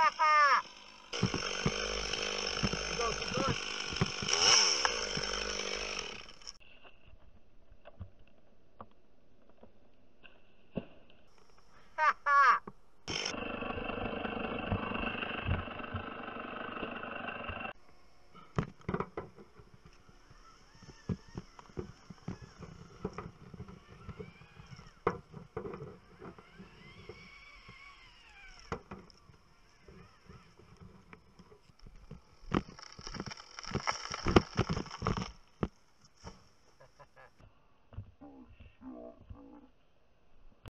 爸爸 referència